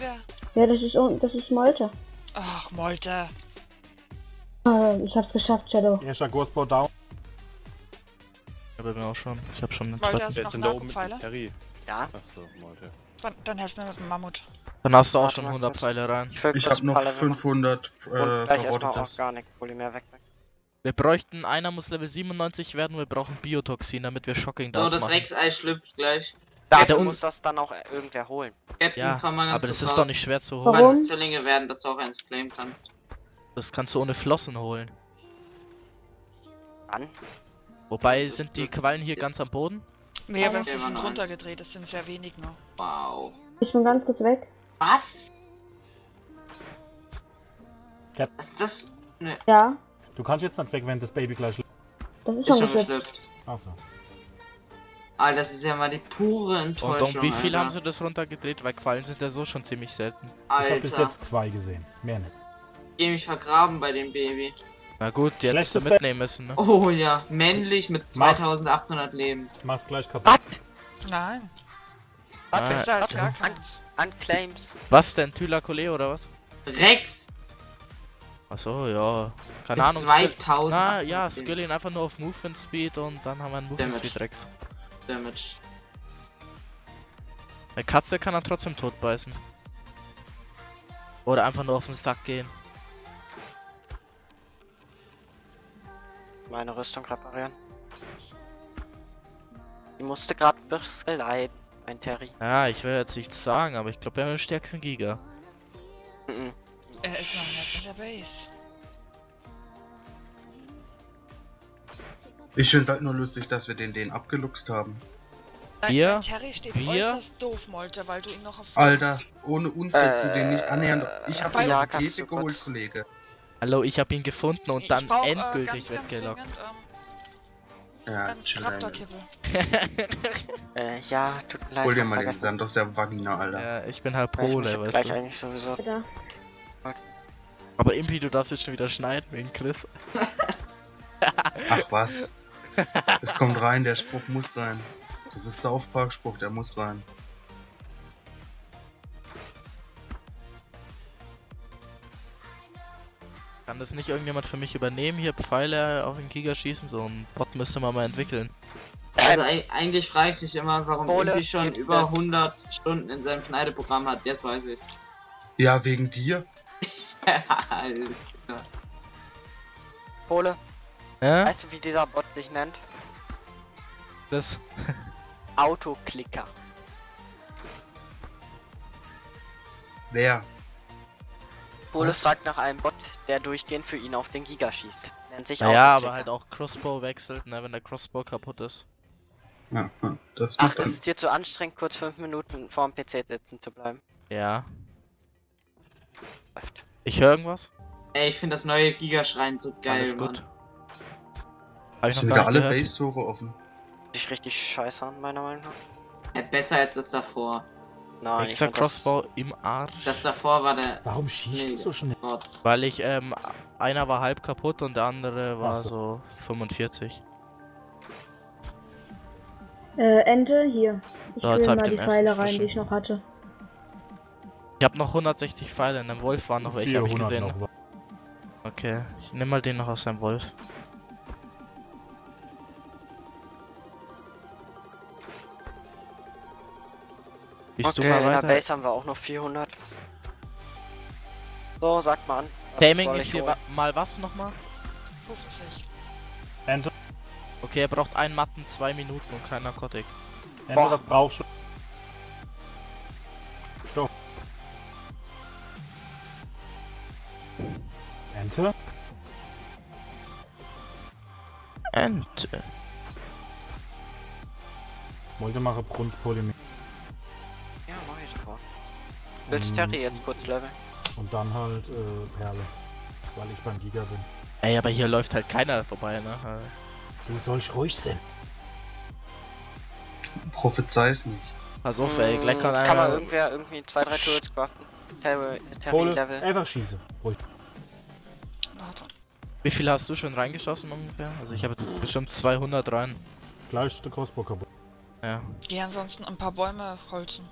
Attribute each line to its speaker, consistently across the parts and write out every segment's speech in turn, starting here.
Speaker 1: das wer?
Speaker 2: Ja, das ist, un- das ist Molte.
Speaker 1: Ach, Molte.
Speaker 2: Äh, ich hab's geschafft, Shadow.
Speaker 3: Erster Gursbau down.
Speaker 4: Ja, bei mir auch schon. Ich hab schon einen
Speaker 1: Molte,
Speaker 4: zweiten.
Speaker 1: hast du noch
Speaker 5: da oben? Terry?
Speaker 6: Ja,
Speaker 5: Achso, Malte.
Speaker 1: Dann, dann helf mir mit dem Mammut.
Speaker 4: Dann hast du auch
Speaker 6: Warte
Speaker 4: schon
Speaker 6: mal
Speaker 4: 100
Speaker 6: kurz.
Speaker 4: Pfeile rein.
Speaker 6: ich
Speaker 7: Ich habe noch
Speaker 6: Palle machen.
Speaker 7: 500 äh, verrottetes.
Speaker 6: Organic, Polymer weg.
Speaker 4: Wir bräuchten, einer muss Level 97 werden, wir brauchen Biotoxin, damit wir Shocking
Speaker 8: So,
Speaker 4: Darts
Speaker 8: das. Rex-Ei schlüpft gleich.
Speaker 6: Dafür
Speaker 4: Un-
Speaker 6: muss das dann auch irgendwer holen.
Speaker 8: Captain,
Speaker 4: Ja,
Speaker 8: mal ganz
Speaker 4: aber das ist
Speaker 8: raus.
Speaker 4: doch nicht schwer zu holen.
Speaker 2: Warum?
Speaker 8: kannst Zwillinge werden, dass du auch eins claimen kannst.
Speaker 4: Das kannst du ohne Flossen holen.
Speaker 6: Wann?
Speaker 4: Wobei, sind die Quallen hier ganz am Boden?
Speaker 1: Mehr,
Speaker 8: Okay,
Speaker 1: wenn sie sind runtergedreht, es sind sehr wenig noch.
Speaker 8: Wow.
Speaker 2: Ich bin ganz kurz weg.
Speaker 8: Was?
Speaker 3: Cap-
Speaker 8: Was ist das? Ne,
Speaker 2: Ja,
Speaker 3: Du kannst jetzt nicht weg, wenn das Baby gleich.
Speaker 2: das ist
Speaker 8: ist
Speaker 2: schon geschlüpft.
Speaker 3: Achso.
Speaker 8: Ah, das ist ja mal die pure
Speaker 4: Und
Speaker 8: Enttäuschung.
Speaker 4: um wie viel
Speaker 8: Alter.
Speaker 4: haben sie das runtergedreht? Weil Quallen sind ja so schon ziemlich selten.
Speaker 3: Ich habe bis
Speaker 8: Alter,
Speaker 3: jetzt zwei gesehen. Mehr nicht.
Speaker 8: ich geh mich vergraben bei dem Baby.
Speaker 4: Na gut, die hättest du mitnehmen müssen, ne?
Speaker 8: Oh ja, männlich mit 2800 Leben.
Speaker 3: Mach's gleich kaputt.
Speaker 6: Was?
Speaker 1: Nein,
Speaker 4: Warte,
Speaker 1: halt
Speaker 4: warte.
Speaker 1: gar keins.
Speaker 6: Unclaims.
Speaker 4: Was denn? Thylakolé oder was?
Speaker 8: Rex
Speaker 4: Achso, ja. Keine
Speaker 8: mit
Speaker 4: Ahnung. Skill-
Speaker 8: 2000.
Speaker 4: Na ja, skill ihn einfach nur auf Movement Speed und dann haben wir einen Movement
Speaker 8: Damage.
Speaker 4: Speed Rex.
Speaker 8: Damage.
Speaker 4: Eine Katze kann er trotzdem tot beißen. Oder einfach nur auf den Sack gehen.
Speaker 6: Meine Rüstung reparieren. Die musste gerade ein bisschen leiden, mein Terry.
Speaker 4: Ja, ich will jetzt nichts sagen, aber ich glaube, wir haben den stärksten Giga.
Speaker 6: Mhm.
Speaker 1: Er ist noch nicht in der Base.
Speaker 7: Ich finde halt nur lustig, dass wir den den abgeluchst haben.
Speaker 4: Wir-
Speaker 1: Terry steht
Speaker 4: wir-
Speaker 1: äußerst doof, Molte, weil du ihn noch auf
Speaker 7: Alter, ohne uns hättest du den nicht annähernd. Ich hab den
Speaker 6: ja,
Speaker 7: auf Käfig geholt. Kollege.
Speaker 4: Hallo, ich habe ihn gefunden und
Speaker 1: Ich
Speaker 4: dann
Speaker 1: brauch, äh,
Speaker 4: endgültig
Speaker 1: ganz, ganz
Speaker 4: weggelockt.
Speaker 1: dringend,
Speaker 7: Ja,
Speaker 1: ähm,
Speaker 7: chill
Speaker 1: ähm,
Speaker 7: Alter.
Speaker 6: Äh, ja, tut mir leid.
Speaker 7: Hol dir
Speaker 6: hab
Speaker 7: mal den. Sand aus der Vagina, Alter.
Speaker 4: ja, ich bin halt
Speaker 6: mich
Speaker 4: Pole, weißt
Speaker 6: gleich
Speaker 4: du.
Speaker 6: eigentlich sowieso.
Speaker 2: Da.
Speaker 4: Aber irgendwie, du darfst jetzt schon wieder schneiden wegen Chris.
Speaker 7: Ach was. Das kommt rein, der Spruch muss rein. Das ist South Park Spruch, der muss rein.
Speaker 4: Kann das nicht irgendjemand für mich übernehmen? Hier Pfeile auf den Giga schießen? So ein Bot müsste man mal entwickeln.
Speaker 8: Also eig- eigentlich frage ich mich immer, warum
Speaker 6: Pole
Speaker 8: Impi schon über
Speaker 6: es.
Speaker 8: 100 Stunden in seinem Schneideprogramm hat. Jetzt weiß ich's.
Speaker 7: Ja, wegen dir.
Speaker 8: Alles klar.
Speaker 6: Pole,
Speaker 4: Ja?
Speaker 6: weißt du, wie dieser Bot sich nennt?
Speaker 4: Das.
Speaker 6: Autoklicker.
Speaker 7: Wer? Was?
Speaker 6: fragt nach einem Bot, der durchgehend für ihn auf den Giga schießt. Nennt sich
Speaker 4: Naja,
Speaker 6: Autoklicker.
Speaker 4: aber halt auch Crossbow wechselt, ne, wenn der Crossbow kaputt ist.
Speaker 7: Ja, ja, das
Speaker 6: Ach, ist es dir zu anstrengend, kurz fünf Minuten vorm PC sitzen zu bleiben?
Speaker 4: Ja.
Speaker 6: Läuft.
Speaker 4: Ich höre irgendwas?
Speaker 8: Ey, ich finde das neue Gigaschrein so geil,
Speaker 4: Alles gut.
Speaker 8: Mann.
Speaker 4: Hab ich
Speaker 7: Sind
Speaker 4: noch
Speaker 7: wieder alle. Base-Tore offen.
Speaker 6: Sich richtig scheiße an, meiner Meinung nach.
Speaker 8: Ja, besser als das davor.
Speaker 6: Nein, ich
Speaker 4: Extra
Speaker 6: find das...
Speaker 4: Crossbow im Arsch.
Speaker 8: Das davor war der
Speaker 3: Warum schießt du so schnell?
Speaker 4: Weil ich, ähm, einer war halb kaputt und der andere war
Speaker 3: so.
Speaker 4: so 45.
Speaker 2: Äh, Ente, hier. Ich
Speaker 4: So, jetzt hab
Speaker 2: mal die Pfeile rein, die ich noch hatte.
Speaker 4: Ich habe noch 160 Pfeile, in dem Wolf waren noch welche, habe ich
Speaker 3: 400
Speaker 4: gesehen.
Speaker 3: noch.
Speaker 4: Okay, ich nehme mal den noch aus seinem Wolf. Siehst
Speaker 6: Okay,
Speaker 4: du mal
Speaker 6: in der
Speaker 4: weiter?
Speaker 6: Base haben wir auch noch 400. So, sagt mal an.
Speaker 4: Taming ist hier wa mal was nochmal?
Speaker 1: 50.
Speaker 3: Enter,
Speaker 4: Okay, er braucht einen Matten, zwei Minuten und kein Narkotik.
Speaker 3: Enter, das brauchst du. Stopp. Enter?
Speaker 4: Ente.
Speaker 3: Wollte mache Grundpolymer.
Speaker 6: Willst. Terry jetzt kurz leveln?
Speaker 3: Und dann halt äh, Perle. Weil ich beim Giga bin.
Speaker 4: Ey, aber hier läuft halt keiner vorbei, ne?
Speaker 3: Du sollst ruhig sein.
Speaker 7: Prophezei's nicht.
Speaker 4: Pass auf, ey, gleich kann
Speaker 6: Mm,
Speaker 4: einer...
Speaker 6: Kann man irgendwer irgendwie zwei, drei Turrets craften? Terry, Terry
Speaker 3: Pole,
Speaker 6: Level.
Speaker 3: einfach schieße. Ruhig.
Speaker 1: Warte.
Speaker 4: Wie viel hast du schon reingeschossen ungefähr? Also ich habe jetzt bestimmt 200 rein.
Speaker 3: Gleich ist der Crossbow kaputt.
Speaker 4: Ja.
Speaker 1: Geh ansonsten ein paar Bäume holzen.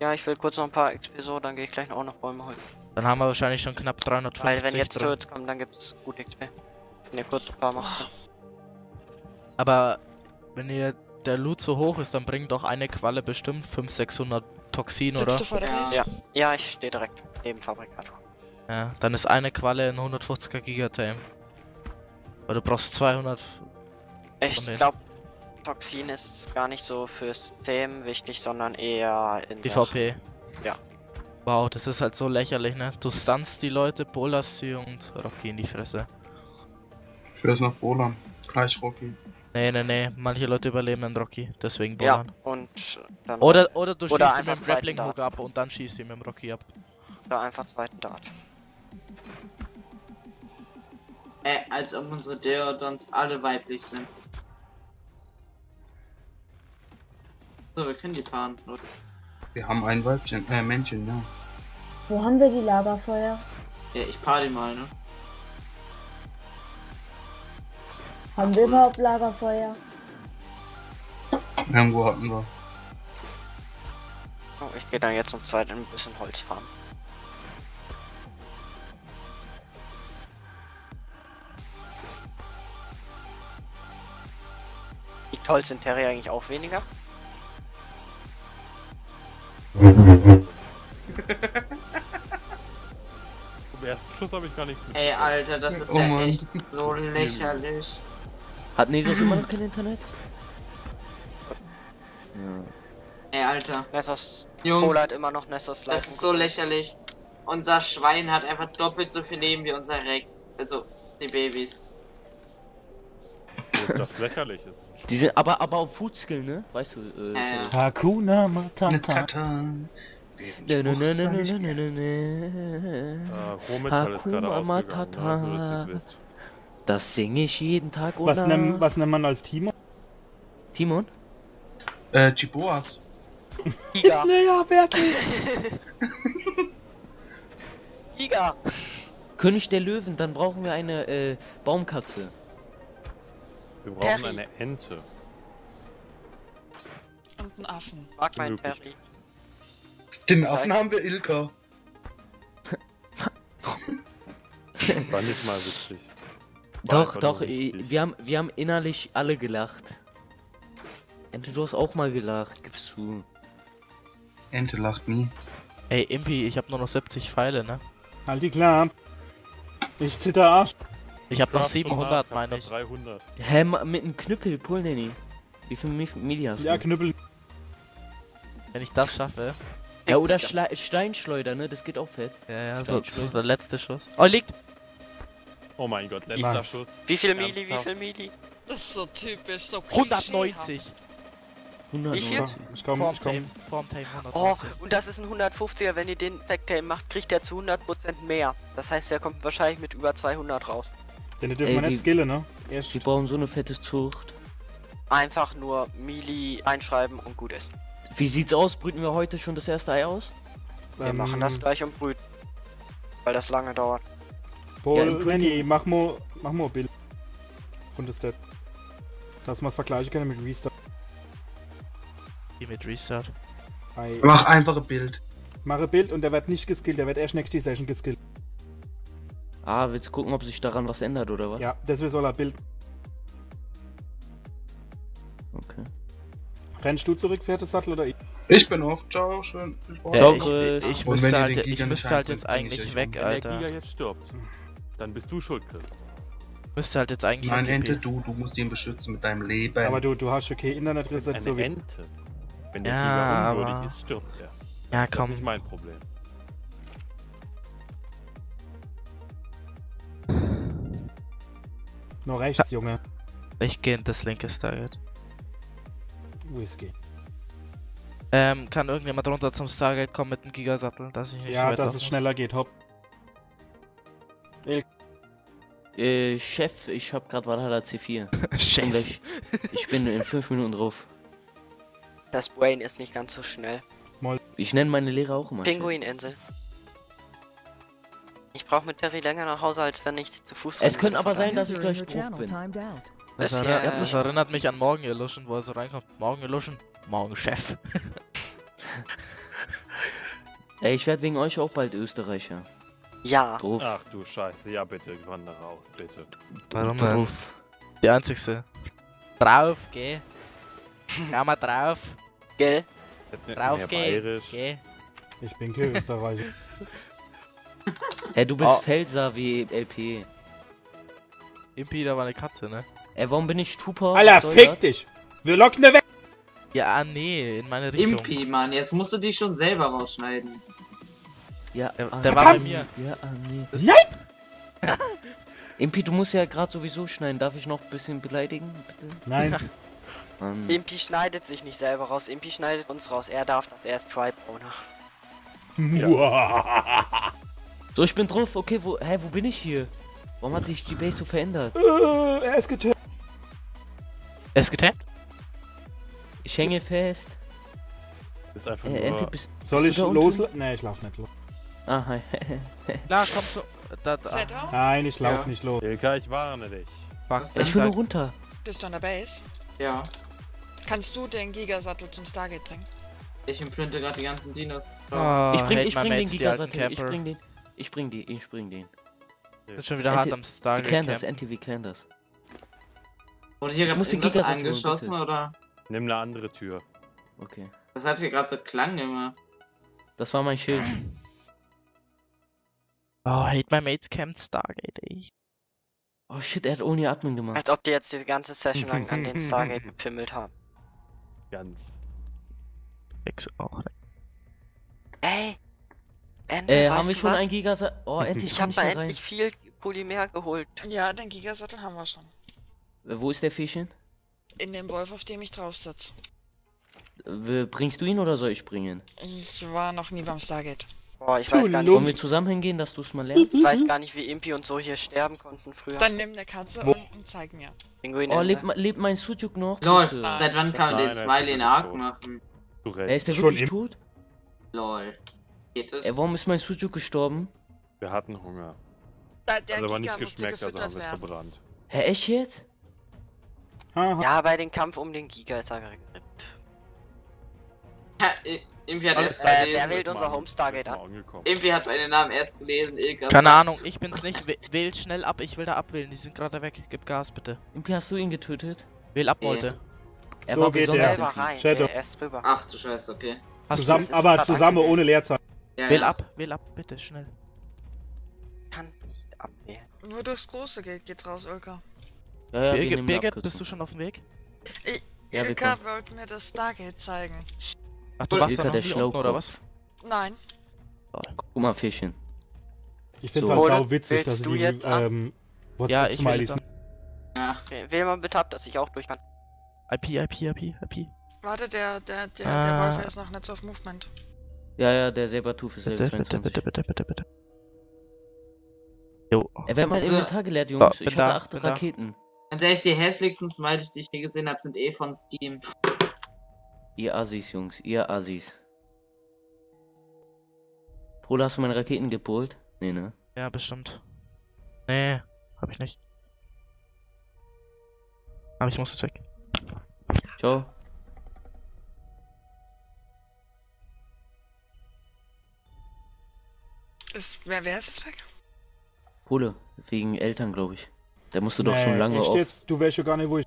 Speaker 6: Ja, ich will kurz noch ein paar XP so, dann gehe ich gleich auch noch Bäume holen.
Speaker 4: Dann haben wir wahrscheinlich schon knapp 350
Speaker 6: Weil wenn jetzt
Speaker 4: drin.
Speaker 6: Turrets kommen, dann gibt's gut XP. Wenn ihr kurz ein paar macht.
Speaker 4: Aber wenn ihr der Loot so hoch ist, dann bringt doch eine Qualle bestimmt 500, 600 Toxin,
Speaker 1: Sitzt
Speaker 4: oder?
Speaker 1: du vor der
Speaker 8: Ja.
Speaker 6: Ja, ja, ich stehe direkt neben Fabrikator.
Speaker 4: Ja, dann ist eine Qualle ein 150er Gigatame. Weil du brauchst 200.
Speaker 6: Ich glaube, Toxin ist gar nicht so fürs Zähmen wichtig, sondern eher in
Speaker 4: Die
Speaker 6: Sachen-
Speaker 4: VP.
Speaker 6: Ja.
Speaker 4: Wow, das ist halt so lächerlich, ne? Du stunst die Leute, bolas sie und Rocky in die Fresse.
Speaker 7: Ich höre es nach Bolan. Gleich Rocky.
Speaker 4: Nee, nee, nee, manche Leute überleben in Rocky, deswegen
Speaker 6: Ja,
Speaker 4: bolan.
Speaker 6: und dann
Speaker 4: Oder, oder du
Speaker 6: Oder
Speaker 4: schießt ihn mit dem Grappling. Hook ab und dann schießt ihn mit dem Rocky ab.
Speaker 6: oder einfach zweiten Dart.
Speaker 8: Äh, als ob unsere Deodons alle weiblich sind. So, wir können die paaren. Leute.
Speaker 7: Wir haben ein Weibchen, äh, Männchen, ja.
Speaker 2: Wo haben wir die Lagerfeuer?
Speaker 8: Ja, ich paar die mal, ne?
Speaker 2: Haben wir überhaupt Lagerfeuer?
Speaker 7: Irgendwo hatten wir.
Speaker 6: Oh, ich gehe dann jetzt zum zweiten ein bisschen Holz farmen. Liegt Holz in Terry eigentlich auch weniger?
Speaker 3: Vom ersten Schuss habe ich gar nichts.
Speaker 8: Ey, Alter, das ist
Speaker 7: Oh
Speaker 8: ja
Speaker 7: Mann.
Speaker 8: echt so lächerlich.
Speaker 5: Hat Nesos immer noch kein Internet? Ja.
Speaker 8: Ey, Alter.
Speaker 6: Nessos
Speaker 8: Jungs,
Speaker 6: hat immer noch Nessos
Speaker 8: das ist so lächerlich. Unser Schwein hat einfach doppelt so viel Leben wie unser Rex. Also, die Babys.
Speaker 3: Das lächerlich ist.
Speaker 5: Die sind aber, aber auf Foodskill, ne? Weißt du, äh.
Speaker 8: Ja.
Speaker 3: Hakuna Matata. Rohmetall ist gerade ausgegangen, ne?
Speaker 5: Das singe ich jeden Tag
Speaker 9: Was
Speaker 5: oder?
Speaker 9: nennt, was nennt man als Timo?
Speaker 5: Timon?
Speaker 7: Äh, Chiboas.
Speaker 6: Giga!
Speaker 9: Naja, wirklich.
Speaker 6: Giga!
Speaker 5: König der Löwen, dann brauchen wir eine äh, Baumkatze.
Speaker 3: Wir brauchen
Speaker 6: Terry.
Speaker 3: eine Ente.
Speaker 1: Und einen Affen.
Speaker 6: Mag mein. Terry.
Speaker 7: Den Affen haben wir Ilka.
Speaker 3: War nicht mal witzig. War
Speaker 5: doch, doch, wir haben, wir haben innerlich alle gelacht. Ente, du hast auch mal gelacht, gibst du.
Speaker 7: Ente lacht nie.
Speaker 4: Ey, Impi, ich hab nur noch 70 Pfeile, ne?
Speaker 9: Halt die klar. Ich zitter Arsch.
Speaker 4: Ich hab noch
Speaker 3: hab schon
Speaker 4: 700,
Speaker 3: nach, hab
Speaker 4: meine ich.
Speaker 3: 300.
Speaker 5: Hä, mit einem Knüppel, Pull Nanny. Wie viel Mili hast
Speaker 9: Ja,
Speaker 5: du?
Speaker 9: Knüppel.
Speaker 4: Wenn ich das schaffe.
Speaker 5: Ja, oder Schle Steinschleuder, ne? Das geht auch fett.
Speaker 4: Ja, ja, so, das ist der letzte Schuss. Oh, liegt!
Speaker 3: Oh mein Gott, letzter
Speaker 9: Was?
Speaker 3: Schuss.
Speaker 6: Wie viel Mili, wie viel Mili?
Speaker 1: Das ist so typisch, so
Speaker 4: 190!
Speaker 5: 190.
Speaker 6: viel?
Speaker 9: Ich komm,
Speaker 4: Vorm
Speaker 9: ich komm.
Speaker 4: Tame, vorm Tame
Speaker 6: Oh,
Speaker 4: 190.
Speaker 6: und das ist ein 150er. Wenn ihr den Factame macht, kriegt er zu 100% mehr. Das heißt, er kommt wahrscheinlich mit über 200 raus.
Speaker 9: Denn dürfen
Speaker 5: Ey,
Speaker 9: wir
Speaker 5: wie-
Speaker 9: nicht skillen, ne? Erst.
Speaker 5: Wir brauchen so eine fette Zucht.
Speaker 6: Einfach nur Mili einschreiben und gut ist.
Speaker 5: Wie sieht's aus? Brüten wir heute schon das erste Ei aus?
Speaker 6: Wir
Speaker 9: ähm,
Speaker 6: machen das gleich und brüten. Weil das lange dauert.
Speaker 5: Ja,
Speaker 9: Paul,
Speaker 5: im
Speaker 9: Lenny, mach mo, mach mo ein Bild. Von der Stat. Dass wir es vergleichen können mit Restart.
Speaker 4: Die mit Restart.
Speaker 9: Ei.
Speaker 7: Mach einfach ein Bild.
Speaker 9: Mach ein Bild und der wird nicht geskillt, der wird erst nächste Session geskillt.
Speaker 5: Ah, willst du gucken, ob sich daran was ändert oder was?
Speaker 9: Ja, deswegen soll er Bild.
Speaker 5: Okay.
Speaker 9: Rennst du zurück, Pferdesattel oder ich?
Speaker 7: Ich bin auf. Ciao, schön. Viel Spaß.
Speaker 4: Ja, ich,
Speaker 5: äh,
Speaker 4: ich,
Speaker 7: Und
Speaker 4: müsste
Speaker 7: wenn ihr
Speaker 4: halt, ich müsste halt jetzt
Speaker 7: ich
Speaker 4: eigentlich weg,
Speaker 7: um.
Speaker 3: Wenn der
Speaker 4: Alter.
Speaker 3: Giga jetzt stirbt, dann bist du schuld, Chris.
Speaker 4: Müsste halt jetzt eigentlich
Speaker 7: Nein,
Speaker 4: ein
Speaker 7: Ente, du, du musst ihn beschützen mit deinem Leben.
Speaker 9: Aber du, du hast okay Internetrisse
Speaker 3: Eine
Speaker 9: so wie.
Speaker 3: Ente. Wenn der
Speaker 4: Ja,
Speaker 3: Giga unwürdig
Speaker 4: aber-
Speaker 3: ist, stirbt er.
Speaker 4: Ja,
Speaker 3: Das ist nicht
Speaker 4: komm.
Speaker 3: mein Problem.
Speaker 9: Noch rechts, Junge.
Speaker 4: Ich gehe in das linke Stargate.
Speaker 9: Whisky.
Speaker 4: Ähm, kann irgendjemand runter zum Stargate kommen mit dem Gigasattel, dass ich nicht so
Speaker 9: Ja,
Speaker 4: weit
Speaker 9: dass es
Speaker 4: muss?
Speaker 9: schneller geht, hopp.
Speaker 5: Äh, Chef, ich hab grad Valhalla C4. Komm
Speaker 4: Chef.
Speaker 5: gleich. Ich bin in 5 Minuten drauf.
Speaker 6: Das Brain ist nicht ganz so schnell.
Speaker 5: Ich nenne meine Lehrer auch immer.
Speaker 6: Pinguininsel. Ich brauche mit Terry länger nach Hause, als wenn ich zu Fuß
Speaker 5: Es könnte aber sein, dass ich gleich drauf bin.
Speaker 4: Das, erinn-
Speaker 6: ja-
Speaker 4: das erinnert mich an Morgen Illusion, wo er so reinkommt. Morgen Illusion, morgen Chef.
Speaker 5: Ey, ich werde wegen euch auch bald Österreicher.
Speaker 6: Ja.
Speaker 5: Drauf.
Speaker 10: Ach du Scheiße, ja bitte, wandere raus, bitte.
Speaker 4: Warum denn?
Speaker 5: Drauf.
Speaker 4: Die einzigste. Drauf, geh. Geh mal drauf.
Speaker 6: Gell?
Speaker 10: Nicht
Speaker 4: Drauf, geh. Geh.
Speaker 9: Ich bin kein Österreicher.
Speaker 5: Hey, du bist
Speaker 4: Oh.
Speaker 5: Felser wie LP.
Speaker 4: Impi, da war eine Katze, ne?
Speaker 5: Ey, warum bin ich Tupac?
Speaker 9: Alter, fick dich! Wir locken ne weg!
Speaker 4: Ja, nee, in meine Richtung.
Speaker 8: Impi, Mann, jetzt musst du die schon selber rausschneiden.
Speaker 5: Ja,
Speaker 4: Der,
Speaker 5: ah,
Speaker 4: der war bei mir.
Speaker 5: Ja, ah, nee.
Speaker 9: Nein!
Speaker 5: Impi, du musst ja gerade sowieso schneiden. Darf ich noch ein bisschen beleidigen, bitte?
Speaker 9: Nein.
Speaker 5: Mann.
Speaker 6: Impi schneidet sich nicht selber raus. Impi schneidet uns raus. Er darf das. Er ist Tribe Owner.
Speaker 5: So, ich bin drauf. Okay, wo, hä, wo bin ich hier? Warum hat sich die Base so verändert?
Speaker 9: Äh, er ist getötet.
Speaker 4: Er ist getappt?
Speaker 5: Ich hänge fest.
Speaker 10: Ist einfach
Speaker 5: Äh, Enti,
Speaker 10: nur...
Speaker 5: bist,
Speaker 9: Soll
Speaker 5: bist
Speaker 9: ich
Speaker 5: du da
Speaker 9: los?
Speaker 5: unten?
Speaker 9: Nee, ich lauf nicht los.
Speaker 5: Ah, hi.
Speaker 4: Klar, komm so. Da, da.
Speaker 9: Nein, ich lauf
Speaker 8: Ja.
Speaker 9: nicht los.
Speaker 10: Ilka, ich warne dich.
Speaker 5: Ich will nur runter.
Speaker 1: bist du an der Base?
Speaker 8: Ja.
Speaker 1: Kannst du den Gigasattel zum Stargate bringen?
Speaker 8: Ich implante gerade die ganzen Dinos.
Speaker 4: Oh,
Speaker 5: ich bring,
Speaker 4: hate
Speaker 5: ich bring den Gigasattel. Ich bring den. Ich bring die. Ich bring den.
Speaker 4: Bin schon wieder hart am
Speaker 5: Wir
Speaker 4: Stargate
Speaker 5: klären das. Enti, wir klären das.
Speaker 8: Wurde hier gerade irgendwas angeschossen
Speaker 5: bitte.
Speaker 8: oder?
Speaker 10: Nimm eine andere Tür.
Speaker 5: Okay.
Speaker 8: Das hat hier gerade so Klang gemacht.
Speaker 5: Das war mein Schild.
Speaker 4: Oh, hate my mates Camp Stargate, ey.
Speaker 5: Oh shit, er hat ohne Atmen gemacht.
Speaker 6: Als ob die jetzt die ganze Session lang an den Stargate gepimmelt haben.
Speaker 10: Ganz.
Speaker 4: Ex auch.
Speaker 6: Ey! Ente,
Speaker 5: Äh, haben wir schon
Speaker 6: was?
Speaker 5: ein Gigasattel? Oh, endlich
Speaker 6: Ich hab mal
Speaker 5: rein.
Speaker 6: endlich viel Polymer geholt.
Speaker 1: Ja, den Gigasattel haben wir schon.
Speaker 5: Wo ist der Fischchen?
Speaker 1: In dem Wolf, auf dem ich drauf sitze.
Speaker 5: Bringst du ihn oder soll ich bringen?
Speaker 1: Ich war noch nie beim Stargate.
Speaker 6: Boah, ich
Speaker 9: Du
Speaker 6: weiß gar nicht,
Speaker 5: Wollen wir zusammen hingehen, dass du es mal lernst?
Speaker 6: ich weiß gar nicht, wie Impi und so hier sterben konnten früher.
Speaker 1: Dann nimm eine Katze und, und zeig mir.
Speaker 6: Pinguin
Speaker 5: Oh, lebt, lebt mein Sujuk noch?
Speaker 8: Lol,
Speaker 5: Bitte.
Speaker 8: seit wann kann man den Smiley in
Speaker 10: tot.
Speaker 8: machen?
Speaker 10: Du recht.
Speaker 5: ist der
Speaker 9: Schon
Speaker 5: wirklich
Speaker 9: im-
Speaker 5: tot?
Speaker 8: Lol. Geht es?
Speaker 5: Ey, warum ist mein Sujuk gestorben?
Speaker 10: Wir hatten Hunger.
Speaker 1: Da, der
Speaker 10: Hat aber nicht geschmeckt, also haben wir es verbrannt.
Speaker 5: Hä, echt jetzt?
Speaker 6: Ja, bei dem Kampf um den Giga ist er gerippt.
Speaker 8: Ja, I- Impi hat
Speaker 6: Äh, wer
Speaker 8: gelesen.
Speaker 6: wählt unser
Speaker 10: Mal-
Speaker 6: Home Stargate
Speaker 10: ist mal
Speaker 6: an?
Speaker 8: Impi hat meinen Namen erst gelesen. Ilka
Speaker 4: Keine
Speaker 8: sagt-
Speaker 4: Ahnung, ich bin's nicht. Wäh- Wählt schnell ab, ich will da abwählen. Die sind gerade weg. Gib Gas, bitte.
Speaker 5: Impi, hast du ihn getötet?
Speaker 4: Wähl ab. Leute.
Speaker 5: Er
Speaker 9: So
Speaker 5: war.
Speaker 6: Selber
Speaker 5: Impi.
Speaker 6: rein.
Speaker 9: Shadow.
Speaker 6: Er ist drüber.
Speaker 8: Ach du Scheiße, okay.
Speaker 4: Hast
Speaker 9: Zusammen, aber zusammen ohne Leerzeichen.
Speaker 8: Ja,
Speaker 4: Wähl
Speaker 8: ja.
Speaker 4: ab, wähl ab, bitte, schnell.
Speaker 6: Kann nicht abwählen.
Speaker 1: Nur durchs große Gate geht's raus, Ilka.
Speaker 5: Ja, ja,
Speaker 4: Birgit, Birgit bist du schon auf dem Weg?
Speaker 5: Ja, wir
Speaker 1: Ilka wollte mir das Stargate zeigen.
Speaker 4: Ach, du
Speaker 8: Cool.
Speaker 4: warst
Speaker 5: Ilka,
Speaker 4: da noch
Speaker 5: der
Speaker 4: nie oder was?
Speaker 1: Nein.
Speaker 5: Guck mal, Fischchen.
Speaker 9: Ich find's
Speaker 5: So.
Speaker 9: halt sau witzig, dass
Speaker 6: du
Speaker 9: die
Speaker 6: jetzt
Speaker 9: ähm,
Speaker 4: Ja, ich jetzt
Speaker 8: Ja.
Speaker 6: Okay, wähl mal bitte ab, dass ich auch durch kann.
Speaker 4: IP, IP, IP, IP.
Speaker 1: Warte, der, der, der, der
Speaker 4: Ah.
Speaker 1: Wolf ist noch nicht so auf Movement.
Speaker 5: Ja, ja, der Sabertooth ist Level
Speaker 4: Bitte, bitte,
Speaker 5: 22.
Speaker 4: bitte, bitte, bitte, bitte. Jo.
Speaker 5: Er wird mein
Speaker 8: Also-
Speaker 5: Inventar geleert, Jungs.
Speaker 4: bin
Speaker 5: ich hatte acht
Speaker 4: bin da.
Speaker 8: Ganz ehrlich, die hässlichsten Smileys, die ich je gesehen habe, sind eh von Steam.
Speaker 5: Ihr Assis, Jungs, ihr Assis. Bruder, hast du meine Raketen gepolt? Nee, ne?
Speaker 4: Ja, bestimmt. Nee, hab ich nicht. Aber ich muss jetzt weg.
Speaker 5: Ciao.
Speaker 1: Ist, wer, wer ist jetzt weg?
Speaker 5: Pole, wegen Eltern, glaube ich. Der musste doch
Speaker 9: Nee,
Speaker 5: schon lange auf.
Speaker 9: jetzt? Du weißt ja gar nicht, wo ich...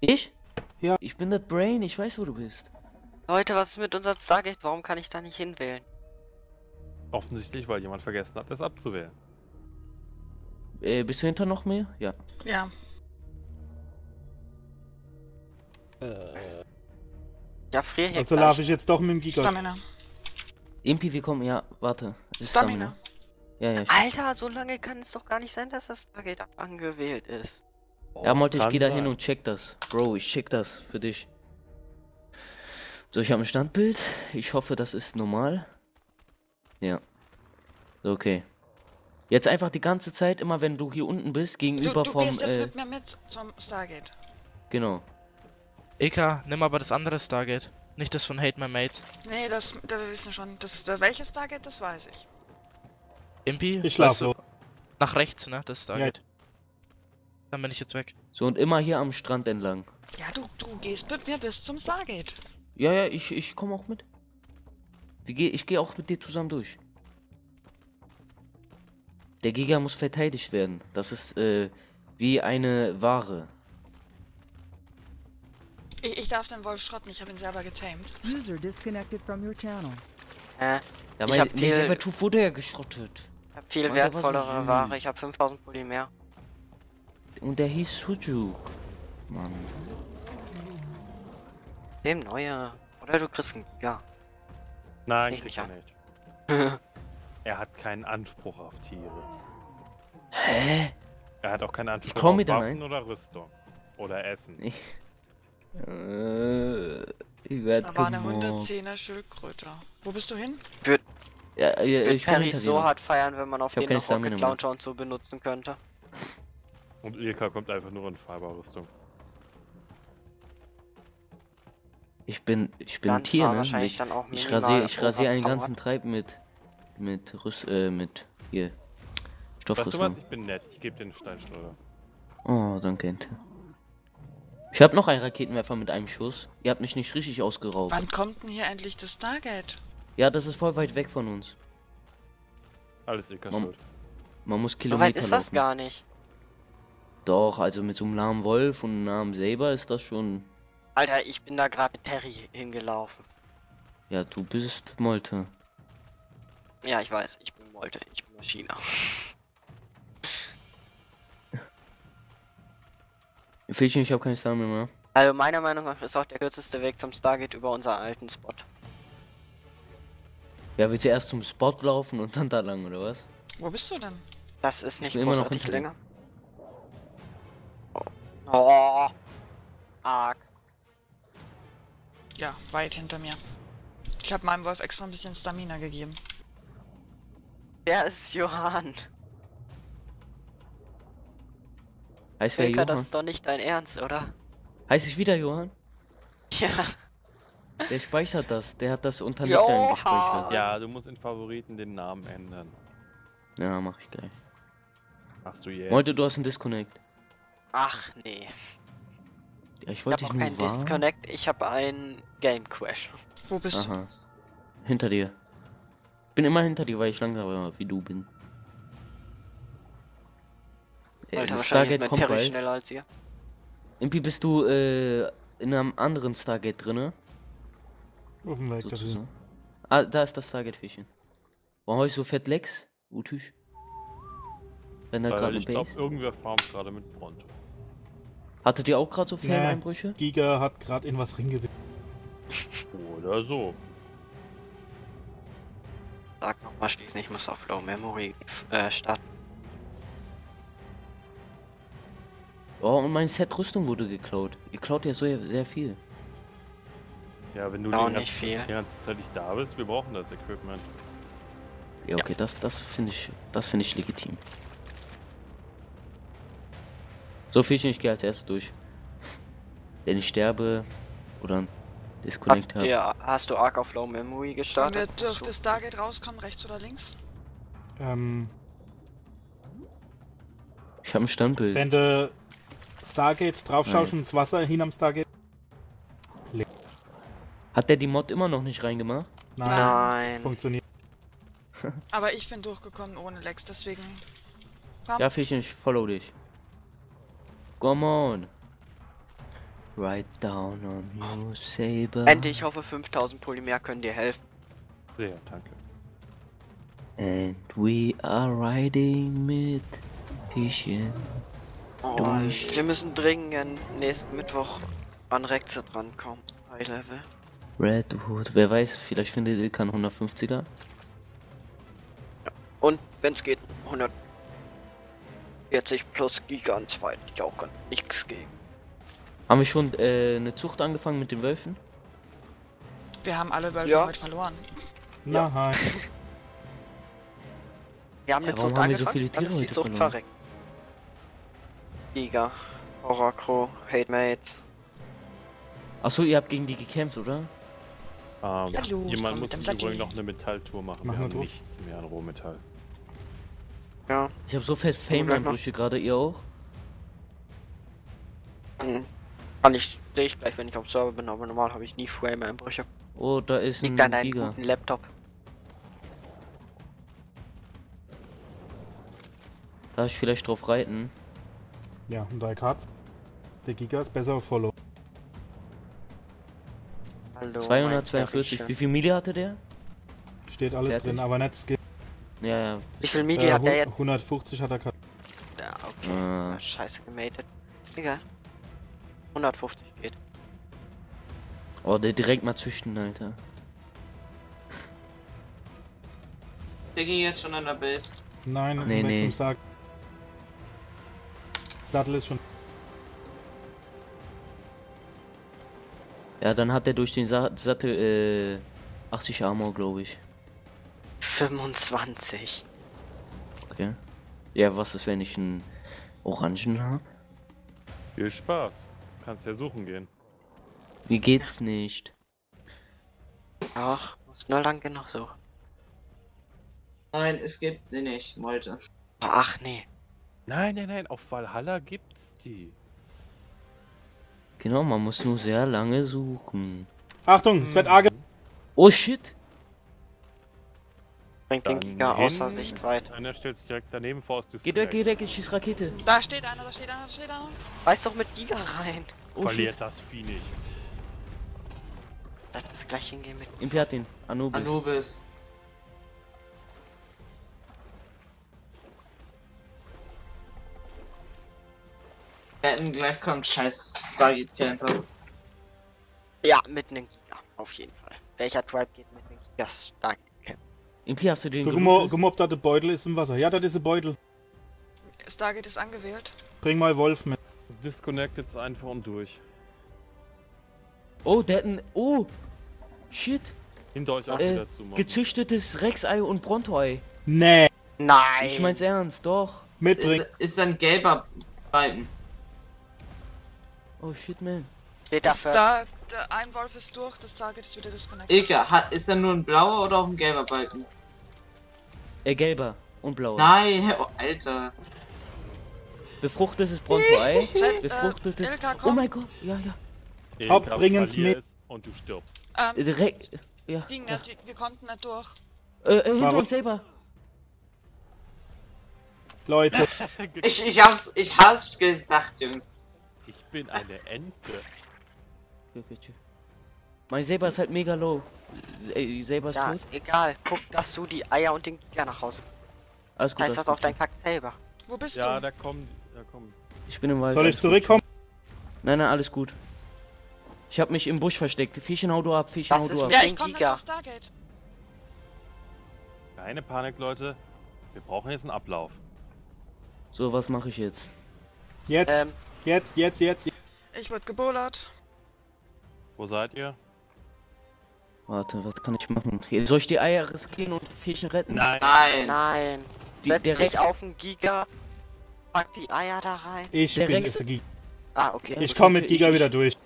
Speaker 5: Ich?
Speaker 9: Ja.
Speaker 5: Ich bin das Brain, ich weiß, wo du bist.
Speaker 6: Leute, was ist mit unserem Stargate? Warum kann ich da nicht hinwählen?
Speaker 10: Offensichtlich, weil jemand vergessen hat, das abzuwählen.
Speaker 5: Äh, bist du hinter noch mehr? Ja.
Speaker 1: Ja.
Speaker 6: Ja, frier hier
Speaker 9: Also laufe ich jetzt doch mit dem Giga.
Speaker 1: Stamina.
Speaker 5: Impi, wir kommen, ja, warte. Ist
Speaker 1: Stamina.
Speaker 5: Ja, ja.
Speaker 6: Alter, so lange kann es doch gar nicht sein, dass das Stargate angewählt ist.
Speaker 5: Ja, Molte, ich geh da hin und check das. Bro, ich check das für dich. So, ich habe ein Standbild. Ich hoffe, das ist normal. Ja. Okay. Jetzt einfach die ganze Zeit, immer wenn du hier unten bist,
Speaker 1: Du,
Speaker 5: gegenüber
Speaker 1: du
Speaker 5: vom,
Speaker 1: gehst jetzt
Speaker 5: äh,
Speaker 1: mit mir mit zum Stargate.
Speaker 5: genau.
Speaker 4: Eka, nimm aber das andere Stargate. Nicht das von Hate My Mates.
Speaker 1: Nee, das, da wir wissen schon. Das, da, welches Stargate, das weiß ich.
Speaker 4: Impi,
Speaker 9: Ich schlaf
Speaker 4: weißt du, nach rechts, ne, das Stargate. Dann bin ich jetzt weg.
Speaker 5: So, und immer hier am Strand entlang.
Speaker 1: Ja, du, du gehst mit mir bis zum Stargate.
Speaker 5: Ja, ja, ich, ich komme auch mit. Wie geh, ich gehe auch mit dir zusammen durch. Der Giga muss verteidigt werden. Das ist äh, wie eine Ware.
Speaker 1: Ich, ich darf den Wolf schrotten, ich habe ihn selber getamed.
Speaker 11: User disconnected from your channel.
Speaker 6: Äh,
Speaker 5: Ja,
Speaker 6: ich
Speaker 5: mein
Speaker 6: hab viel,
Speaker 5: Sabertooth wurde ja geschrottet.
Speaker 6: hab viel wertvollere. Ware. Ich habe 5000 Pulli mehr.
Speaker 5: Und der hieß Sujuk. Mann.
Speaker 6: Dem neue. Oder du kriegst einen Giga.
Speaker 10: Nein,
Speaker 6: Ich nicht
Speaker 10: er nicht. er hat keinen Anspruch auf Tiere.
Speaker 5: Hä?
Speaker 10: Er hat auch keinen Anspruch
Speaker 5: komm
Speaker 10: auf Waffen
Speaker 5: rein.
Speaker 10: oder Rüstung. Oder Essen.
Speaker 5: Ich, äh, ich werd
Speaker 1: Da war eine
Speaker 5: gemobbt.
Speaker 1: 110er Schildkröte. Wo bist du hin?
Speaker 5: Ja, ja, ich
Speaker 6: Perry so hart feiern, wenn man auf den noch Rocket. Launcher und so benutzen könnte.
Speaker 10: Und Ilka kommt einfach nur in Fahrbarrüstung.
Speaker 5: Ich bin, ich bin ein
Speaker 6: Dann
Speaker 5: Tier, ne?
Speaker 6: wahrscheinlich
Speaker 5: Ich,
Speaker 6: dann auch
Speaker 5: ich rasiere, ich rasiere einen ganzen Treib mit, mit Rüst, äh, mit, hier,
Speaker 10: Weißt du was?
Speaker 5: Stoffrüstung.
Speaker 10: Ich bin nett. Ich gebe dir einen Steinschneider.
Speaker 5: Oh, danke, Ente. Ich habe noch einen Raketenwerfer mit einem Schuss. Ihr habt mich nicht richtig ausgeraubt.
Speaker 1: Wann kommt denn hier endlich das Stargate?
Speaker 5: Ja, das ist voll weit weg von uns.
Speaker 10: Alles Ilkas
Speaker 5: Mom-
Speaker 10: Schuld.
Speaker 5: Man muss
Speaker 6: So
Speaker 5: Kilometer
Speaker 6: weit ist das
Speaker 5: laufen.
Speaker 6: gar nicht.
Speaker 5: Doch, also mit so einem lahmen Wolf und einem lahmen Saber ist das schon...
Speaker 6: Alter, ich bin da gerade mit Terry hingelaufen.
Speaker 5: Ja, du bist Molte.
Speaker 6: Ja, ich weiß, ich bin Molte, ich bin Maschine.
Speaker 5: Fischchen, ich habe keine Stamina mehr.
Speaker 6: Also meiner Meinung nach ist auch der kürzeste Weg zum Stargate über unseren alten Spot.
Speaker 5: Ja, willst du erst zum Spot laufen und dann da lang, oder was?
Speaker 1: Wo bist du denn?
Speaker 6: Das ist nicht großartig länger. Oh. oh. Arg.
Speaker 1: Ja, weit hinter mir. Ich habe meinem Wolf extra ein bisschen Stamina gegeben.
Speaker 6: Wer ist Johann?
Speaker 5: Heißt wer
Speaker 6: Ilka, das
Speaker 5: Johann?
Speaker 6: ist doch nicht dein Ernst, oder?
Speaker 5: Heißt ich wieder Johann?
Speaker 6: Ja.
Speaker 5: Der speichert das. Der hat das unter Mitteln gespeichert.
Speaker 10: Ja, du musst in Favoriten den Namen ändern.
Speaker 5: Ja, mach ich gleich.
Speaker 10: Machst du jetzt.
Speaker 5: Molte, du hast einen Disconnect.
Speaker 6: Ach nee.
Speaker 5: Ja, ich
Speaker 6: Ich
Speaker 5: wollte
Speaker 6: hab
Speaker 5: dich
Speaker 6: auch
Speaker 5: nur
Speaker 6: keinen. Disconnect, ich habe einen Game Crash.
Speaker 1: Wo bist
Speaker 5: Aha. Hinter dir. Bin immer hinter dir, weil ich langsamer wie du bin. Äh,
Speaker 6: Alter, wahrscheinlich ist
Speaker 5: Stargate
Speaker 6: mein
Speaker 5: kommt
Speaker 6: Terry schneller als ihr.
Speaker 5: Irgendwie bist du äh, in einem anderen Stargate drinne.
Speaker 9: Auf dem Weg dahin.
Speaker 5: Ah, da ist das Stargate-Fischchen. Warum hab ich so fett Lex? Utüch. Wenn da
Speaker 10: Weil
Speaker 5: gerade
Speaker 10: ich glaube, irgendwer farmt gerade mit Bronto.
Speaker 5: Hattet ihr auch gerade so
Speaker 9: Nee.
Speaker 5: Ferneinbrüche?
Speaker 9: Giga hat gerade in was ringewickelt.
Speaker 10: Oder so.
Speaker 6: Sag nochmal schließen, ich muss auf Low Memory äh, starten.
Speaker 5: Oh, und mein Set Rüstung wurde geklaut. Ihr klaut ja so sehr viel.
Speaker 10: Ja, wenn du
Speaker 6: Auch nicht viel.
Speaker 10: die ganze Zeit nicht da bist, wir brauchen das Equipment.
Speaker 5: Ja, okay, das, das finde ich, das finde ich legitim. So Fischchen, ich gehe als erstes durch. Wenn ich sterbe oder ein Disconnect habe.
Speaker 6: ihr, hast du Arc auf Low Memory
Speaker 1: Wollen wir
Speaker 6: gestartet?
Speaker 1: durch
Speaker 6: So.
Speaker 1: das Stargate rauskommen, rechts oder links?
Speaker 9: Ähm,
Speaker 5: Ich habe ein Standbild.
Speaker 9: wenn du Stargate draufschaust ins Wasser hin am Stargate.
Speaker 5: Hat der die Mod immer noch nicht reingemacht?
Speaker 9: Nein.
Speaker 6: Nein.
Speaker 9: Funktioniert.
Speaker 1: Aber ich bin durchgekommen ohne Lex, deswegen. Komm.
Speaker 5: Ja, Fischchen, ich follow dich. Come on. Write down on your saber.
Speaker 6: Ende, ich hoffe 5000 Polymer können dir helfen.
Speaker 10: Sehr, danke.
Speaker 5: And we are riding mit Fischchen.
Speaker 6: Und
Speaker 5: Durch.
Speaker 6: wir müssen dringend nächsten Mittwoch an Rexe drankommen. High Level.
Speaker 5: Redwood. Wer weiß, vielleicht findet Ilka einen 150er.
Speaker 6: Und wenn es geht, 140 plus Giga an zwei. Ich auch kann nichts gegen.
Speaker 5: Haben wir schon äh, eine Zucht angefangen mit den Wölfen?
Speaker 1: Wir haben alle Wölfe
Speaker 6: Ja.
Speaker 1: heute verloren.
Speaker 6: Ja.
Speaker 9: Nein.
Speaker 6: Wir haben
Speaker 5: Ja,
Speaker 6: mit
Speaker 5: warum
Speaker 6: Zucht
Speaker 5: haben so
Speaker 6: angefangen,
Speaker 5: viele
Speaker 6: dann ist die Zucht
Speaker 5: verloren?
Speaker 6: verreckt. Giga, Crow, Hate Mates.
Speaker 5: Achso, ihr habt gegen die gekämpft, oder?
Speaker 10: Ähm,
Speaker 1: ja, los,
Speaker 10: jemand muss im
Speaker 1: Übrigen
Speaker 10: noch eine Metalltour machen.
Speaker 9: Mach
Speaker 10: wir haben nichts mehr an Rohmetall.
Speaker 6: Ja.
Speaker 5: Ich habe so fett Fame-Einbrüche gerade, ihr auch?
Speaker 6: Mhm. Kann ich, sehe ich gleich, wenn ich auf Server bin, aber normal habe ich nie Frame-Einbrüche.
Speaker 5: Oh, da ist
Speaker 6: Liegt ein
Speaker 5: an
Speaker 6: guten Laptop.
Speaker 5: Darf ich vielleicht drauf reiten?
Speaker 9: Ja, und drei Cards. Der Giga ist besser auf Follow.
Speaker 6: Hallo,
Speaker 5: 242.
Speaker 6: mein
Speaker 5: Wie viel Melee hatte der?
Speaker 9: Steht alles
Speaker 5: Fertig.
Speaker 9: drin, aber nicht Skill.
Speaker 5: Ja, ja.
Speaker 6: Wie viel Migi hat der jetzt?
Speaker 9: 150 hat er gehabt.
Speaker 6: Ja, okay. Na, Scheiße gematet. Egal. 150 geht.
Speaker 5: Oh, der direkt mal züchten, Alter.
Speaker 8: Der ging jetzt schon an der Base.
Speaker 9: Nein,
Speaker 5: Nee, nee.
Speaker 9: Sattel ist schon.
Speaker 5: Ja, dann hat er durch den Sa Sattel äh, 80 Armor, glaube ich.
Speaker 6: 25.
Speaker 5: Okay. Ja, was ist, wenn ich einen Orangen habe?
Speaker 10: Viel Spaß. Kannst ja suchen gehen.
Speaker 5: Wie geht's nicht?
Speaker 6: Ach, muss nur lang genug so.
Speaker 8: Nein, es gibt sie nicht, Molte.
Speaker 6: Ach nee.
Speaker 10: Nein, nein, nein, auf Valhalla gibt's die.
Speaker 5: Genau, man muss nur sehr lange suchen.
Speaker 9: Achtung, es wird arge.
Speaker 5: Oh shit!
Speaker 6: Bringt den Giga außer. Sichtweite.
Speaker 10: Einer stellt sich direkt daneben vor aus
Speaker 5: Geh weg, geh weg, ich schieß Rakete.
Speaker 1: Da steht einer, da steht einer, da steht einer.
Speaker 6: Reiß doch mit Giga rein.
Speaker 5: Oh
Speaker 10: Verliert
Speaker 5: shit.
Speaker 10: das Vieh nicht.
Speaker 6: Lass das gleich hingehen mit.
Speaker 5: Impiatin, Anubis.
Speaker 8: Anubis. Wir hätten gleich kommt, scheiß Stargate Camper.
Speaker 6: Ja, mit einem Giga. Auf jeden Fall. Welcher Tribe geht mit einem Giga stark?
Speaker 5: Impi, hast du den
Speaker 9: Guck mal, guck mal, ob da der Beutel ist im Wasser. Ja, das ist ein Beutel.
Speaker 1: Stargate ist angewählt.
Speaker 9: Bring mal Wolf mit.
Speaker 10: Disconnected einfach und durch.
Speaker 5: Oh, der hat ein... Oh! Shit!
Speaker 10: Hinter euch auch
Speaker 5: Äh,
Speaker 10: wieder zu machen.
Speaker 5: gezüchtetes Rexei und Brontoei.
Speaker 9: Nee.
Speaker 6: Nein.
Speaker 5: Ich mein's ernst, doch.
Speaker 9: Mitbringen.
Speaker 8: Ist, ist ein gelber Balken.
Speaker 5: Oh shit, man.
Speaker 6: Steht
Speaker 1: Das
Speaker 6: dafür.
Speaker 1: da, der ein Wolf ist durch, das Target ist wieder disconnected.
Speaker 8: Ilka, hat, ist er nur ein blauer oder auch ein gelber Balken?
Speaker 5: Äh, gelber und blauer.
Speaker 8: Nein, oh, Alter.
Speaker 5: Befruchtetes Brontoei.
Speaker 1: Äh,
Speaker 5: Befruchtetes...
Speaker 1: Ilka,
Speaker 5: oh mein Gott, ja, ja.
Speaker 9: Hopp, bringen's mit.
Speaker 10: Und du stirbst.
Speaker 1: Ähm,
Speaker 5: Äh, Direkt... Ja.
Speaker 1: ging
Speaker 5: ja.
Speaker 1: nicht, wir konnten nicht durch.
Speaker 5: Äh, äh, hinter
Speaker 9: Warum?
Speaker 5: uns selber.
Speaker 9: Leute,
Speaker 8: Ich, ich hab's, ich hab's gesagt, Jungs.
Speaker 10: Ich bin eine Ente.
Speaker 5: Okay, okay, tschüss. Mein Saber ist halt mega low. Saber ist
Speaker 6: Ja,
Speaker 5: tot.
Speaker 6: egal. Guck, dass du die Eier und den Giga nach Hause.
Speaker 5: Alles gut. Alles
Speaker 6: das auf deinen Kack selber.
Speaker 1: Wo bist
Speaker 10: Ja,
Speaker 1: du?
Speaker 10: da kommen, da kommen.
Speaker 5: Ich bin im Wald.
Speaker 9: soll ich
Speaker 5: gut.
Speaker 9: zurückkommen?
Speaker 5: Nein, nein, alles gut. Ich hab mich im Busch versteckt. Vierchen, hau du ab,
Speaker 6: Was
Speaker 5: hau du ab.
Speaker 1: Ja, ich komme
Speaker 6: Giga.
Speaker 1: auf Stargate.
Speaker 10: Keine Panik, Leute. Wir brauchen jetzt einen Ablauf.
Speaker 5: So, was mache ich jetzt?
Speaker 9: Jetzt,
Speaker 6: Ähm,
Speaker 9: jetzt, jetzt, jetzt.
Speaker 1: Ich wurde gebowlert.
Speaker 10: Wo seid ihr?
Speaker 5: Warte, was kann ich machen? Hier, Soll ich die Eier riskieren und Vierchen retten?
Speaker 10: Nein.
Speaker 8: Nein.
Speaker 6: nein.
Speaker 5: Die,
Speaker 6: Setz
Speaker 5: der
Speaker 6: dich
Speaker 5: Rex,
Speaker 6: auf den Giga. Pack die Eier da rein.
Speaker 9: Ich
Speaker 5: Der
Speaker 9: bin der Giga.
Speaker 6: Ah, okay.
Speaker 9: Ich komme mit Giga
Speaker 5: ich-
Speaker 9: wieder durch.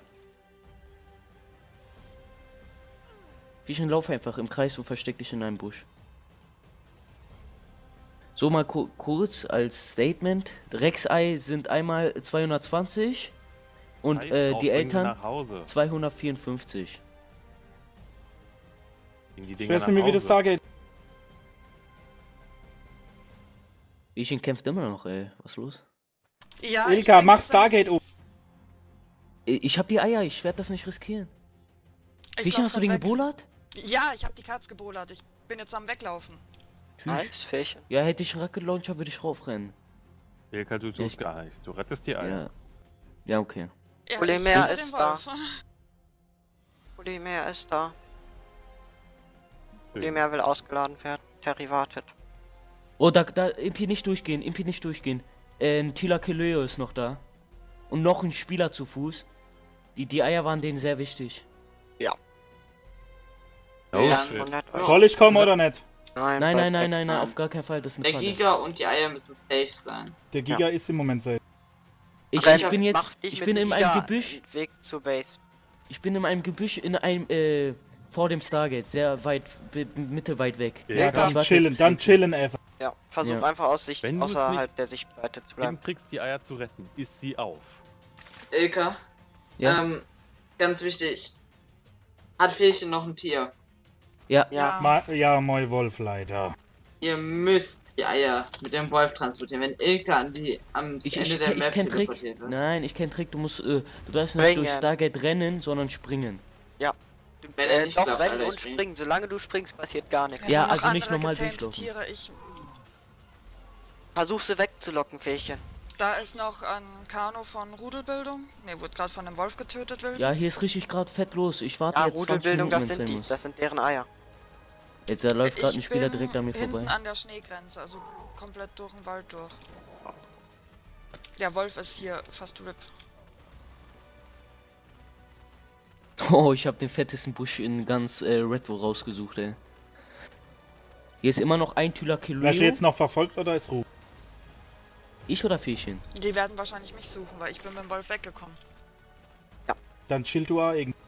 Speaker 5: Vierchen, lauf einfach im Kreis und versteck dich in einem Busch. So mal ku kurz als Statement. Rexei sind einmal 220 und
Speaker 10: Heißt
Speaker 5: äh,
Speaker 10: auch,
Speaker 5: die
Speaker 10: bring sie
Speaker 5: Eltern
Speaker 10: Nach Hause.
Speaker 5: 254.
Speaker 10: Bring die
Speaker 9: Ich
Speaker 10: Dinger
Speaker 9: weiß
Speaker 10: nach
Speaker 9: nicht mehr, wie das
Speaker 10: Hause.
Speaker 9: Stargate.
Speaker 5: Vierchen kämpft immer noch, ey. Was ist los?
Speaker 1: Ja, ich
Speaker 9: Ilka,
Speaker 1: bin
Speaker 9: mach Stargate um.
Speaker 5: Ich ich hab die Eier, ich werde das nicht riskieren.
Speaker 1: Ich lauf
Speaker 5: hast du
Speaker 1: grad
Speaker 5: den
Speaker 1: weg.
Speaker 5: gebowlert?
Speaker 1: Ja, ich habe die Katz gebowlert. Ich bin jetzt am Weglaufen.
Speaker 6: Fähchen.
Speaker 5: Ja, hätte ich Rocket Launcher, würde ich raufrennen.
Speaker 10: Ilka, du tust gar nichts. Du rettest die Eier.
Speaker 5: Ja. Ja, okay.
Speaker 1: Ja,
Speaker 6: Polymer ist da.
Speaker 1: Wolf.
Speaker 6: Polymer ist da. Polymer will ausgeladen werden. Terry wartet.
Speaker 5: Oh, da, da, Impi nicht durchgehen, Impi nicht durchgehen. Äh, ein Tila Keleo ist noch da. Und noch ein Spieler zu Fuß. Die, die Eier waren denen sehr wichtig.
Speaker 6: Ja,
Speaker 10: shit.
Speaker 6: 100 Euro.
Speaker 9: Soll ich kommen oder nicht?
Speaker 6: Nein,
Speaker 5: Nein, nein, nein, nein, nein,
Speaker 8: nein.
Speaker 5: auf gar keinen Fall, das ist eine
Speaker 8: Der
Speaker 5: Falle.
Speaker 8: Giga und die Eier müssen safe sein.
Speaker 9: Der Giga ist im Moment safe.
Speaker 5: Ich, ich bin jetzt, ich bin in
Speaker 6: Giga
Speaker 5: einem Gebüsch,
Speaker 6: Weg zur Base.
Speaker 5: ich bin in einem Gebüsch, in einem, äh, vor dem Stargate, sehr weit, b- mittelweit weg.
Speaker 10: Ja,
Speaker 9: Ja,
Speaker 10: Ja,
Speaker 9: dann chillen, dann chillen einfach.
Speaker 6: Ja, versuch
Speaker 5: Ja.
Speaker 6: einfach aus Sicht,
Speaker 10: Wenn
Speaker 6: außerhalb der Sichtweite zu bleiben.
Speaker 10: Hintrickst die Eier zu retten. Ist sie auf.
Speaker 8: Ilka,
Speaker 5: Ja,
Speaker 8: ähm, ganz wichtig. Hat Fähchen noch ein Tier?
Speaker 5: Ja,
Speaker 6: Ja,
Speaker 9: Ma ja, Moi Wolf leider.
Speaker 8: Ihr müsst die Eier mit dem Wolf transportieren. Wenn Ilka an die am
Speaker 5: Ich,
Speaker 8: Ende
Speaker 5: ich,
Speaker 8: der
Speaker 5: ich,
Speaker 8: Map
Speaker 5: ich kenn Trick.
Speaker 8: teleportiert wird.
Speaker 5: Nein, ich kenn Trick. Du musst, äh, du darfst nicht
Speaker 6: Springen.
Speaker 5: durch Stargate rennen, sondern springen.
Speaker 8: Wenn er
Speaker 6: Äh,
Speaker 8: nicht
Speaker 6: doch,
Speaker 8: glaubt,
Speaker 6: rennen und
Speaker 8: ich spring.
Speaker 6: springen. Solange du springst, passiert gar nichts.
Speaker 5: Ja, also nicht normal durchlaufen.
Speaker 1: Tiere. Ich,
Speaker 6: Versuch sie wegzulocken, Fähchen.
Speaker 1: da ist noch ein Kano von Rudelbildung. Ne, wurde gerade von einem Wolf getötet, will.
Speaker 5: Ja, hier ist richtig gerade fett los. Ich warte
Speaker 6: Ja,
Speaker 5: jetzt 20
Speaker 6: Rudelbildung,
Speaker 5: Minuten,
Speaker 6: das sind die.
Speaker 5: muss.
Speaker 6: Das sind deren Eier.
Speaker 5: Jetzt, da läuft gerade
Speaker 1: ich
Speaker 5: ein Spieler
Speaker 1: bin
Speaker 5: direkt an mir vorbei.
Speaker 1: an der Schneegrenze, also komplett durch den Wald durch. Der Wolf ist hier fast RIP.
Speaker 5: Oh, ich habe den fettesten Busch in ganz äh, Redwood rausgesucht, ey. Hier ist immer noch ein
Speaker 9: Wer ist
Speaker 5: Tylakileo.
Speaker 9: jetzt noch verfolgt oder ist Ruhe?
Speaker 5: Ich oder Fähchen?
Speaker 1: Die werden wahrscheinlich mich suchen, weil ich bin mit dem Wolf weggekommen.
Speaker 9: Dann chill du auch irgendwie.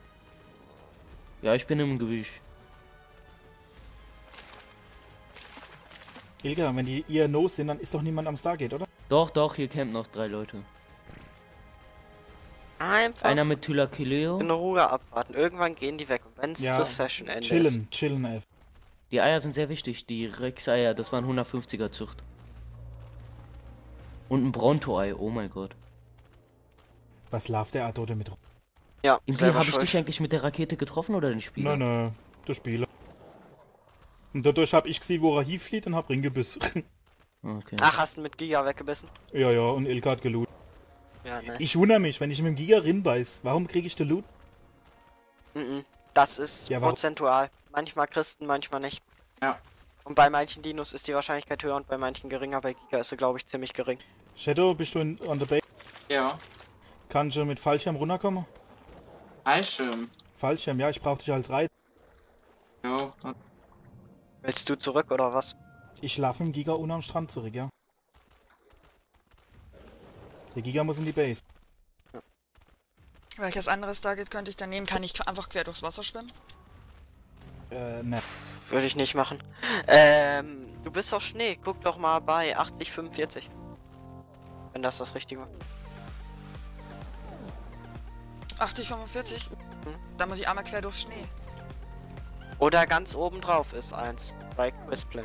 Speaker 5: Ja, ich bin im Gewicht.
Speaker 9: Ilga, wenn die ihr No sind, dann ist doch niemand am Stargate, oder?
Speaker 5: Doch, doch, hier campen noch drei Leute.
Speaker 6: Einfach
Speaker 5: Einer mit Tylakileo.
Speaker 6: in Ruhe abwarten. Irgendwann gehen die weg. Und wenn es
Speaker 9: Ja,
Speaker 6: zur Session Ende ist.
Speaker 9: Chillen, chillen, ey.
Speaker 5: Die Eier sind sehr wichtig. Die Rex-Eier, das waren 150er Zucht. Und ein Bronto-Ei, oh mein Gott.
Speaker 9: Was lauft der Adote mit rum?
Speaker 6: Ja,
Speaker 5: Irgendwie
Speaker 6: selber
Speaker 5: habe ich dich eigentlich mit der Rakete getroffen oder den Spieler?
Speaker 9: Nein, nein, der Spieler. Und dadurch hab ich gesehen, wo er hinflieht und hab ringebissen.
Speaker 5: Okay.
Speaker 6: Ach, hast du mit Giga weggebissen?
Speaker 9: ja, ja, und Ilka hat geloot.
Speaker 6: Ja, ne.
Speaker 9: Ich wundere mich, wenn ich mit dem Giga rinbeiß, warum krieg ich den Loot?
Speaker 6: Mhm. Das ist
Speaker 9: Ja,
Speaker 6: prozentual. Manchmal Christen, manchmal nicht.
Speaker 8: Ja.
Speaker 6: Und bei manchen Dinos ist die Wahrscheinlichkeit höher und bei manchen geringer. Bei Giga ist sie, glaube ich, ziemlich gering.
Speaker 9: Shadow, bist du in, on the base?
Speaker 8: Ja.
Speaker 9: Kannst du mit Fallschirm runterkommen?
Speaker 8: Fallschirm.
Speaker 9: Fallschirm, ja, ich brauch dich als Reit.
Speaker 8: Jo.
Speaker 6: Willst du zurück oder was?
Speaker 9: Ich schlafe im Giga unten am Strand zurück, ja. Der Giga muss in die Base.
Speaker 1: Welches anderes Target könnte ich dann nehmen? Kann ich einfach quer durchs Wasser schwimmen?
Speaker 9: Äh, ne.
Speaker 6: Würde ich nicht machen. Ähm, du bist auf Schnee. Guck doch mal bei 80, 45. Wenn das das Richtige war.
Speaker 1: 80, 45? Dann muss ich einmal quer durchs Schnee.
Speaker 6: Oder ganz oben drauf ist eins. Bei Quizplay.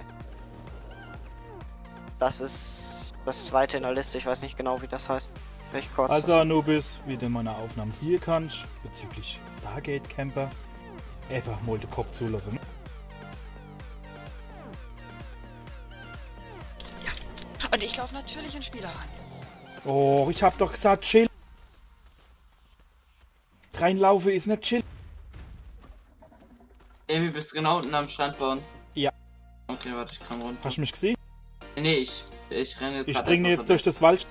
Speaker 6: Das ist das zweite in der Liste. Ich weiß nicht genau, wie das heißt. Welch kurz
Speaker 9: Also
Speaker 6: das
Speaker 9: Anubis, wie du meine Aufnahmen sehen kannst, bezüglich Stargate Camper, einfach mal den Kopf zulassen.
Speaker 1: Und ich laufe natürlich in Spieler rein.
Speaker 9: Oh, ich hab doch gesagt, chill. Reinlaufe ist nicht chill.
Speaker 8: Amy, bist du genau unten am Strand bei uns?
Speaker 9: Ja.
Speaker 8: Okay, warte, ich komm runter.
Speaker 9: Hast du mich gesehen?
Speaker 8: Nee, ich, ich renne jetzt
Speaker 9: Ich springe jetzt durch das Wald.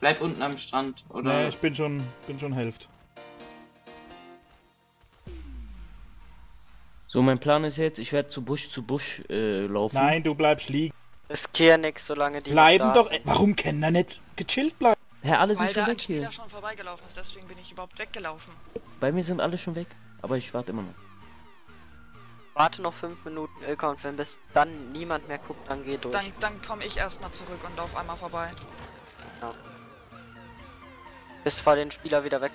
Speaker 8: Bleib unten am Strand, oder?
Speaker 9: Nee, ich bin schon, bin schon Hälfte.
Speaker 5: So, mein Plan ist jetzt, ich werde zu Busch zu Busch äh, laufen.
Speaker 9: Nein, du bleibst liegen.
Speaker 6: Riskier nix, solange die
Speaker 9: Bleiben doch.
Speaker 6: sind.
Speaker 9: Warum können da nicht gechillt bleiben?
Speaker 5: Hä, alle sind
Speaker 1: Weil
Speaker 5: schon
Speaker 1: da ein
Speaker 5: weg hier.
Speaker 1: Spieler schon vorbeigelaufen ist, deswegen bin ich überhaupt weggelaufen.
Speaker 5: Bei mir sind alle schon weg. Aber ich warte immer noch.
Speaker 6: Warte noch 5 Minuten, Ilka, und wenn bis dann niemand mehr guckt, dann geh durch.
Speaker 1: Dann, dann komme ich erstmal zurück und lauf einmal vorbei.
Speaker 6: Bis vor den Spieler wieder weg.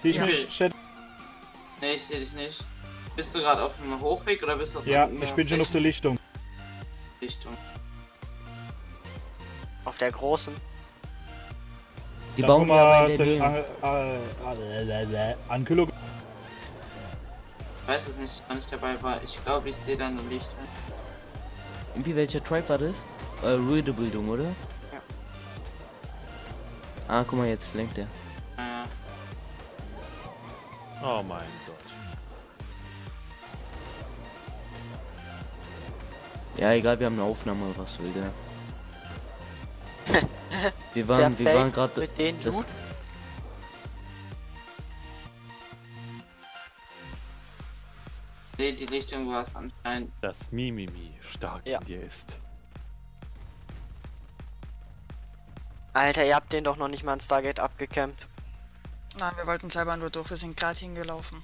Speaker 9: Sieh ich
Speaker 1: Ja.
Speaker 9: mich? Shadow?
Speaker 8: Nee, ich sehe dich nicht. Bist du gerade auf dem Hochweg oder bist du auf
Speaker 9: Ja, ich bin schon auf der Lichtung.
Speaker 8: Richtung?
Speaker 6: Auf der großen.
Speaker 5: Die
Speaker 9: Da
Speaker 5: bauen wir aber in der Nähe.
Speaker 9: An- Ankühlung.
Speaker 8: Ich weiß es nicht, wann ich dabei war. Ich glaube, ich sehe dann ein Licht.
Speaker 5: Irgendwie welcher Tribe war das? Äh, Ruidebildung, oder?
Speaker 6: Ja.
Speaker 5: Ah, guck mal, jetzt flankt er.
Speaker 8: Äh,
Speaker 10: Oh mein Gott.
Speaker 5: Ja, egal, wir haben eine Aufnahme, was will der? Wir waren, wir waren gerade.
Speaker 6: mit den
Speaker 5: das-
Speaker 6: Loot.
Speaker 8: nee, die Richtung war es anscheinend.
Speaker 10: Das Mimimi stark
Speaker 6: Ja.
Speaker 10: in dir ist.
Speaker 6: Alter, ihr habt den doch noch nicht mal in Stargate abgecampt.
Speaker 1: Nein, wir wollten selber nur durch, wir sind gerade hingelaufen.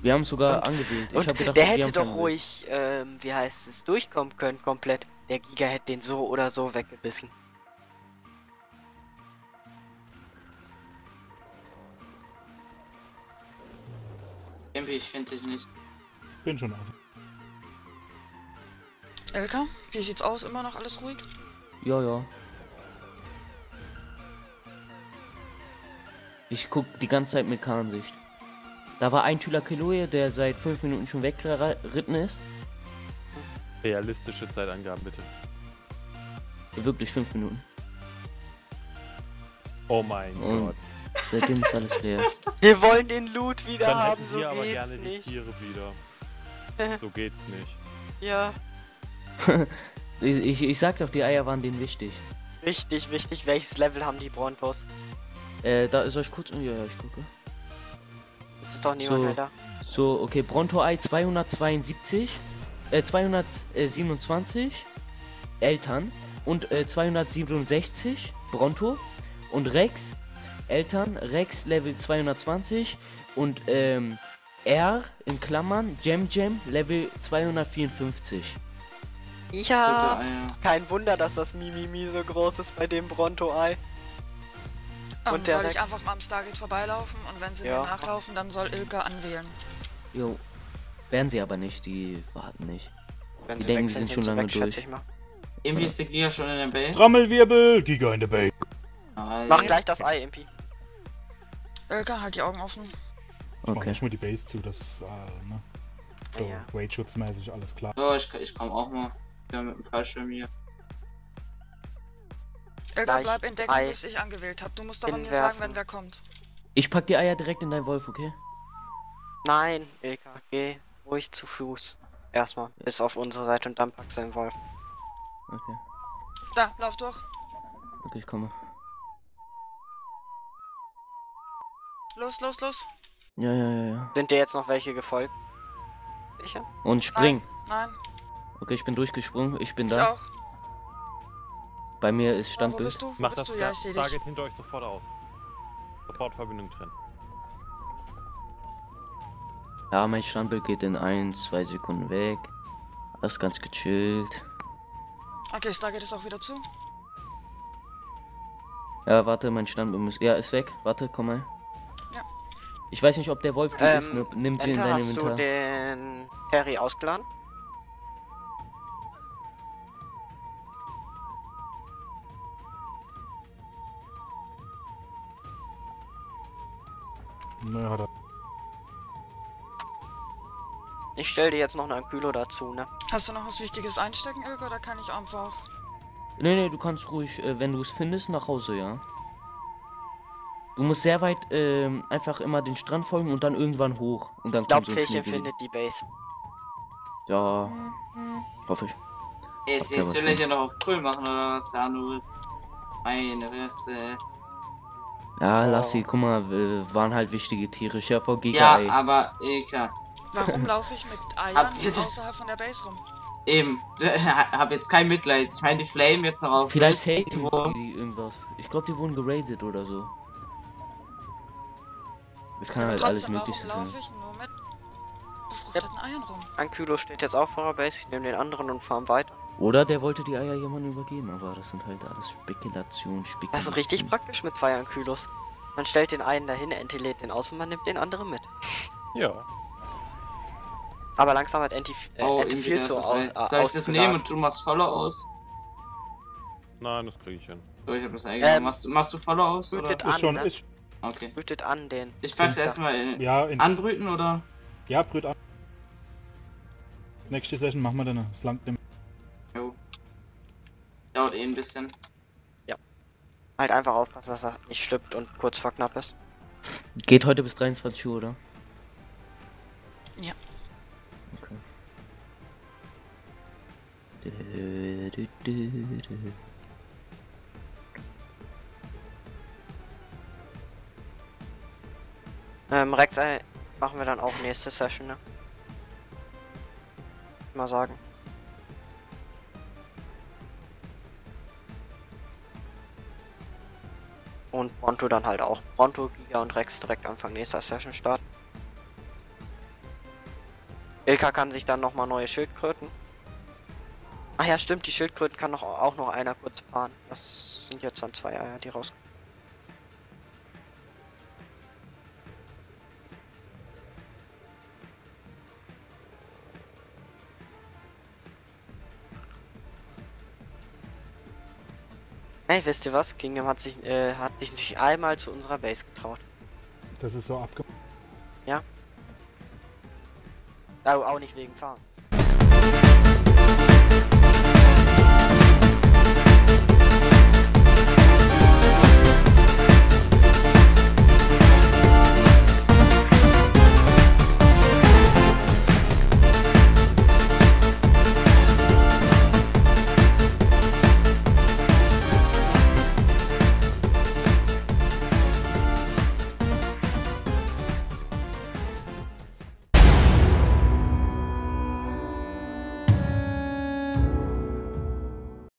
Speaker 5: Wir haben sogar
Speaker 6: Und-
Speaker 5: angewählt. Ich
Speaker 6: Und
Speaker 5: hab gedacht,
Speaker 6: der
Speaker 5: wir
Speaker 6: hätte doch ruhig, ähm, wie heißt es, durchkommen können komplett. Der Giga hätte den so oder so weggebissen.
Speaker 8: Irgendwie, ich finde dich nicht.
Speaker 9: Bin schon auf.
Speaker 1: Elka, wie sieht's aus? Immer noch alles ruhig?
Speaker 5: Ja, ja. Ich guck die ganze Zeit mit Kahnsicht. Da war ein Tüler Kiloe, der seit fünf Minuten schon weggeritten ist.
Speaker 10: Realistische Zeitangaben bitte.
Speaker 5: Wirklich fünf Minuten.
Speaker 10: Oh mein
Speaker 5: Und
Speaker 10: Gott.
Speaker 5: Seitdem ist alles leer.
Speaker 6: Wir wollen den Loot wieder
Speaker 10: Dann
Speaker 6: haben, so
Speaker 10: wir aber
Speaker 6: geht's
Speaker 10: gerne
Speaker 6: nicht.
Speaker 10: die Tiere wieder. So geht's nicht.
Speaker 6: Ja,
Speaker 5: ich, ich, ich sag doch, die Eier waren denen wichtig.
Speaker 6: richtig, wichtig. Welches Level haben die Brontos?
Speaker 5: Äh, da soll ich kurz. Ja, ja, ich gucke.
Speaker 6: Es ist doch niemand
Speaker 5: So.
Speaker 6: mehr da.
Speaker 5: So, okay, Bronto-Ei 272, äh, 227 Eltern und äh, 267 Bronto und Rex, Eltern, Rex Level 220 und ähm, R in Klammern, Jam Jam Level 254.
Speaker 6: Ja, kein Wunder, dass das Mimimi so groß ist bei dem Bronto-Ei.
Speaker 1: Ähm,
Speaker 6: Und der
Speaker 1: soll ich
Speaker 6: Rex?
Speaker 1: einfach mal am Stargate vorbeilaufen und wenn sie
Speaker 6: Ja.
Speaker 1: mir nachlaufen, dann soll Ilka anwählen.
Speaker 5: Jo. Werden sie aber nicht, die warten nicht.
Speaker 6: Wenn
Speaker 5: Die
Speaker 6: sie
Speaker 5: denken,
Speaker 6: weg sind,
Speaker 5: sind schon lange
Speaker 6: weg, schätze
Speaker 5: durch.
Speaker 6: ich mal.
Speaker 8: Irgendwie ist der Glieder schon in der Base.
Speaker 9: Trommelwirbel, Giga in der Bay.
Speaker 8: Nice.
Speaker 6: Mach gleich das Ei, Impi.
Speaker 1: Ilka, halt die Augen offen.
Speaker 9: Mach
Speaker 5: Okay.
Speaker 9: nicht mal die Base zu, das ist, äh, ne? So,
Speaker 6: Ja.
Speaker 9: Weight-schutzmäßig alles klar.
Speaker 8: So, ich, ich komm auch mal. Ja, mit dem Fallschirm hier.
Speaker 1: Ilka,
Speaker 6: Gleich
Speaker 1: bleib in Deckung,
Speaker 6: Ei.
Speaker 1: bis ich angewählt habe. Du musst aber mir sagen, wenn wer kommt.
Speaker 5: Ich pack die Eier direkt in dein Wolf, okay?
Speaker 6: Nein, Ilka, geh ruhig zu Fuß. Erstmal, bis auf unsere Seite und dann packst du den Wolf.
Speaker 5: Okay.
Speaker 1: Da, lauf durch.
Speaker 5: Okay, ich komme.
Speaker 1: Los, los, los.
Speaker 5: Ja, ja, ja, ja.
Speaker 6: Sind dir jetzt noch welche gefolgt? Sicher?
Speaker 5: Und spring.
Speaker 1: Nein,
Speaker 5: Okay, ich bin durchgesprungen. Ich bin
Speaker 1: ich
Speaker 5: da.
Speaker 1: auch.
Speaker 5: Bei mir ist
Speaker 1: Wo
Speaker 5: Standbild.
Speaker 1: bist du? Wo
Speaker 10: Macht
Speaker 1: bist
Speaker 10: das
Speaker 1: du? Ja, ich.
Speaker 10: Target hinter euch sofort aus. Sofort Verbindung trennen.
Speaker 5: Ja, mein Standbild geht in 1, 2 Sekunden weg. Alles ganz gechillt.
Speaker 1: Okay, Stargate ist auch wieder zu.
Speaker 5: Ja, warte, mein Standbild muss. Ja, ist weg. Warte, komm mal. Ich weiß nicht, ob der Wolf ist.
Speaker 6: Ähm,
Speaker 5: Ne? Nimm sie in dein
Speaker 6: hast du
Speaker 5: Inventar.
Speaker 6: den Terry ausgeladen?
Speaker 9: Ne, hat er.
Speaker 6: Ich stell dir jetzt noch einen Kühler dazu, ne?
Speaker 1: Hast du noch was Wichtiges einstecken, Ilka, oder kann ich einfach...
Speaker 5: Nee, nee, du kannst ruhig, äh, wenn du es findest, nach Hause, ja. Du musst sehr weit ähm, einfach immer den Strand folgen und dann irgendwann hoch. Und dann
Speaker 6: Ich
Speaker 5: kommt so ein
Speaker 6: Fähchen findet die Base.
Speaker 5: Ja, hoffe ich.
Speaker 8: Jetzt, jetzt will ich ja noch auf cool machen, oder was der Anu ist. Meine Reste.
Speaker 5: Ja,
Speaker 6: Oh.
Speaker 5: lass sie, guck mal, äh, waren halt wichtige Tiere. Schärfer, Giga,
Speaker 8: Ja,
Speaker 5: ey.
Speaker 8: aber Ilka.
Speaker 1: Warum laufe ich mit Eiern außerhalb von der Base rum?
Speaker 8: Eben. hab jetzt kein Mitleid. Ich meine, die Flame jetzt noch auf.
Speaker 5: Vielleicht haten die, die irgendwas. Ich glaube, die wurden geradet oder so. Das kann halt alles Mögliche sein.
Speaker 1: laufe ich nur mit befruchteten Eiern rum?
Speaker 6: Ein Kühler steht jetzt auch vor der Base. Ich nehme den anderen und fahren weiter.
Speaker 5: Oder der wollte die Eier jemandem übergeben, aber das sind halt alles Spekulationen, Spekulationen.
Speaker 6: Das ist richtig praktisch mit zwei Kühlos. Man stellt den einen dahin, Enti lädt den aus und man nimmt den anderen mit.
Speaker 10: Ja.
Speaker 6: Aber langsam hat Enti, äh,
Speaker 8: Oh,
Speaker 6: viel
Speaker 8: das
Speaker 6: zu
Speaker 8: ist
Speaker 6: au
Speaker 8: ein-
Speaker 6: äh,
Speaker 8: Soll ich das nehmen und du machst Follow aus?
Speaker 10: Nein, das kriege ich hin.
Speaker 8: So, ich hab das eingenommen.
Speaker 6: Ähm,
Speaker 8: machst, du, machst du Follow aus? Oder?
Speaker 9: Ist
Speaker 6: an,
Speaker 9: schon,
Speaker 6: ne?
Speaker 9: ist.
Speaker 8: Okay.
Speaker 6: Brütet an den.
Speaker 8: Ich pack's
Speaker 6: Ja.
Speaker 8: erstmal in.
Speaker 9: Ja, in,
Speaker 8: Anbrüten oder?
Speaker 9: ja, brüt an. Nächste Session machen wir dann. Es langt nicht
Speaker 8: Jo. Dauert eh ein bisschen.
Speaker 6: Halt einfach aufpassen, dass er nicht schlüpft und kurz vor knapp ist.
Speaker 5: Geht heute bis 23 Uhr, oder?
Speaker 1: Ja.
Speaker 5: Okay. Dü, dü, dü,
Speaker 6: Ähm, Rex äh, machen wir dann auch nächste Session, ne? Mal sagen. Und Bronto dann halt auch. Bronto, Giga und Rex direkt Anfang nächster Session starten. Ilka kann sich dann nochmal neue Schildkröten. Ach ja, stimmt, die Schildkröten kann noch, auch noch einer kurz fahren. Das sind jetzt dann zwei Eier, die rauskommen. Hey, wisst ihr was? Kingdom hat sich, äh, hat sich nicht einmal zu unserer Base getraut.
Speaker 9: Das ist so abgemacht.
Speaker 6: Oh, auch nicht wegen Fahren.